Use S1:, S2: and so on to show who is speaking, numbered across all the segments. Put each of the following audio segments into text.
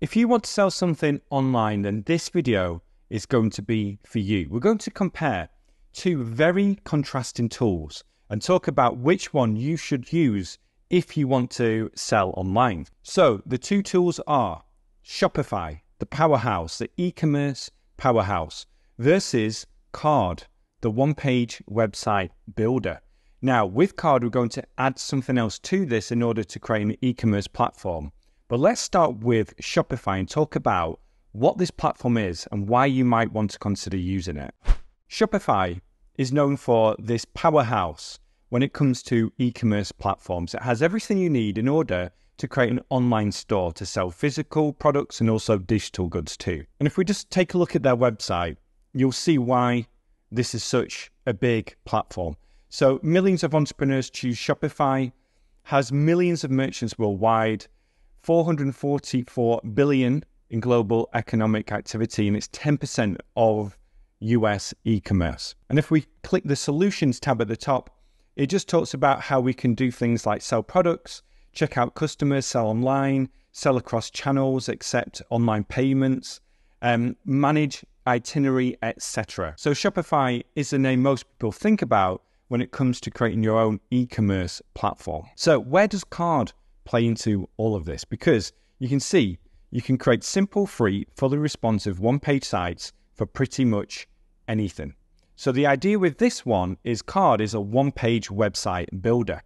S1: If you want to sell something online, then this video is going to be for you. We're going to compare two very contrasting tools and talk about which one you should use if you want to sell online. So, the two tools are Shopify, the powerhouse, the e commerce powerhouse, versus Carrd, the one page website builder. Now, with Carrd, we're going to add something else to this in order to create an e commerce platform. But let's start with Shopify and talk about what this platform is and why you might want to consider using it. Shopify is known for this powerhouse when it comes to e commerce platforms. It has everything you need in order to create an online store to sell physical products and also digital goods too. And if we just take a look at their website, you'll see why this is such a big platform. So millions of entrepreneurs choose Shopify, has millions of merchants worldwide, 444 billion in global economic activity, and it's 10% of US e commerce. And if we click the solutions tab at the top, it just talks about how we can do things like sell products, check out customers, sell online, sell across channels, accept online payments, um, manage itinerary, etc. So Shopify is the name most people think about when it comes to creating your own e commerce platform. So, where does Carrd play into all of this? Because you can see you can create simple, free, fully responsive one page sites for pretty much anything. So, the idea with this one is Carrd is a one page website builder.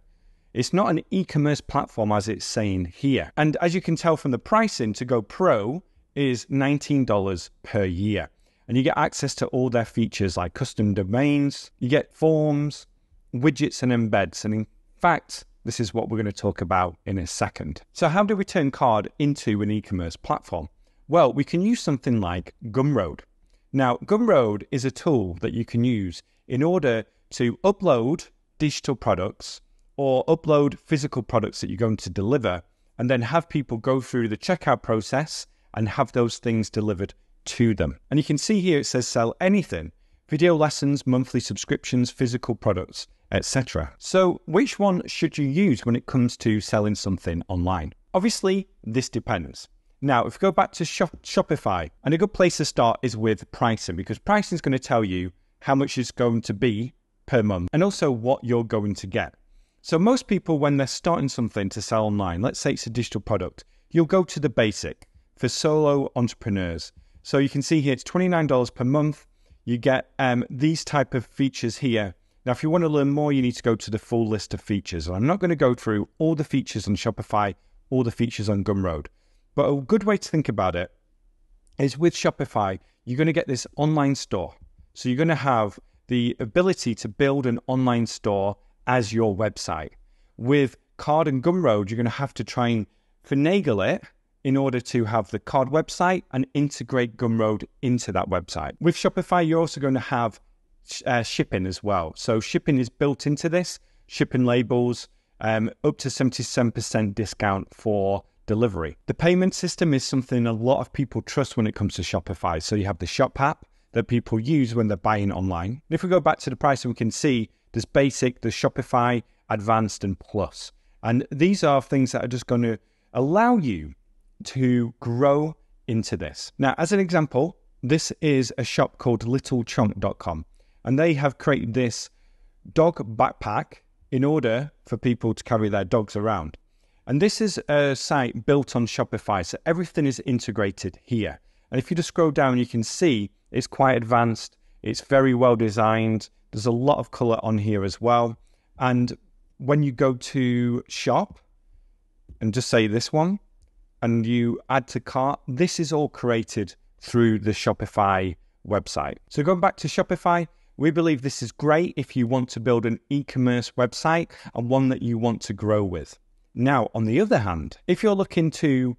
S1: It's not an e commerce platform as it's saying here. And as you can tell from the pricing, to go pro is $19 per year. And you get access to all their features like custom domains, you get forms, widgets and embeds. And in fact, this is what we're going to talk about in a second. So, how do we turn Carrd into an e commerce platform? Well, we can use something like Gumroad. Now, Gumroad is a tool that you can use in order to upload digital products or upload physical products that you're going to deliver and then have people go through the checkout process and have those things delivered to them. And you can see here it says sell anything video lessons, monthly subscriptions, physical products etc. So, which one should you use when it comes to selling something online? Obviously, this depends. Now, if we go back to Shop- Shopify, and a good place to start is with pricing because pricing is going to tell you how much it's going to be per month and also what you're going to get. So, most people, when they're starting something to sell online, let's say it's a digital product, you'll go to the basic for solo entrepreneurs. So, you can see here it's $29 per month. You get um, these type of features here now, if you want to learn more, you need to go to the full list of features. I'm not going to go through all the features on Shopify, all the features on Gumroad. But a good way to think about it is with Shopify, you're going to get this online store. So you're going to have the ability to build an online store as your website. With Carrd and Gumroad, you're going to have to try and finagle it in order to have the Carrd website and integrate Gumroad into that website. With Shopify, you're also going to have uh, shipping as well. So shipping is built into this, shipping labels, um, up to 77% discount for delivery. The payment system is something a lot of people trust when it comes to Shopify. So you have the Shop app that people use when they're buying online. And if we go back to the price, we can see there's basic, there's Shopify, advanced, and plus. And these are things that are just going to allow you to grow into this. Now, as an example, this is a shop called littlechunk.com and they have created this dog backpack in order for people to carry their dogs around. And this is a site built on Shopify, so everything is integrated here. And if you just scroll down, you can see it's quite advanced, it's very well designed, there's a lot of color on here as well. And when you go to shop and just say this one, and you add to cart, this is all created through the Shopify website. So going back to Shopify, we believe this is great if you want to build an e commerce website and one that you want to grow with. Now, on the other hand, if you're looking to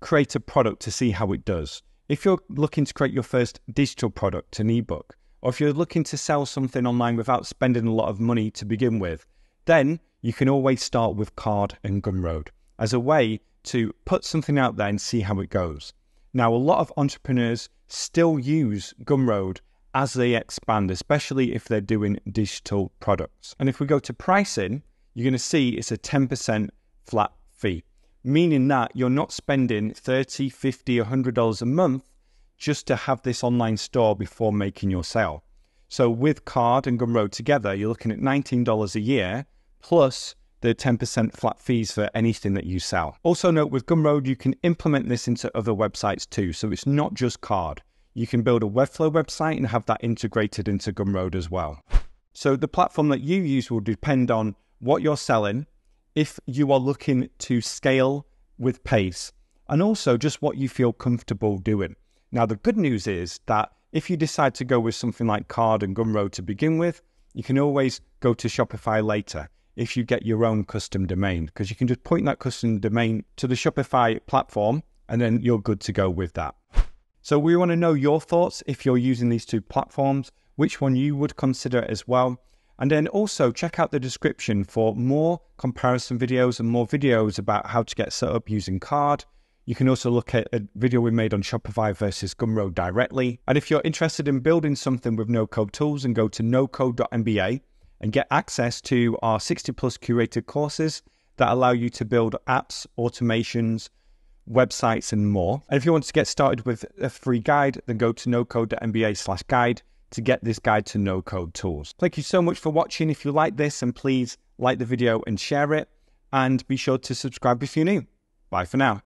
S1: create a product to see how it does, if you're looking to create your first digital product, an ebook, or if you're looking to sell something online without spending a lot of money to begin with, then you can always start with Carrd and Gumroad as a way to put something out there and see how it goes. Now, a lot of entrepreneurs still use Gumroad as they expand, especially if they're doing digital products. And if we go to pricing, you're going to see it's a 10% flat fee. meaning that you're not spending 30, 50, $100 a month just to have this online store before making your sale. So with Carrd and Gumroad together, you're looking at $19 a year plus the 10% flat fees for anything that you sell. Also note with Gumroad, you can implement this into other websites too. So it's not just Carrd. You can build a Webflow website and have that integrated into Gumroad as well. So the platform that you use will depend on what you're selling, if you are looking to scale with pace, and also just what you feel comfortable doing. Now, the good news is that if you decide to go with something like Carrd and Gumroad to begin with, you can always go to Shopify later if you get your own custom domain, because you can just point that custom domain to the Shopify platform and then you're good to go with that. So, we want to know your thoughts if you're using these two platforms, which one you would consider as well. And then also check out the description for more comparison videos and more videos about how to get set up using Carrd. You can also look at a video we made on Shopify versus Gumroad directly. And if you're interested in building something with no code tools, and go to nocode.mba and get access to our 60 plus curated courses that allow you to build apps, automations, websites, and more. And if you want to get started with a free guide, then go to nocode.mba slash guide to get this guide to no code tools. Thank you so much for watching. If you like this, and please like the video and share it. And be sure to subscribe if you're new. Bye for now.